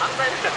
犯罪ですから。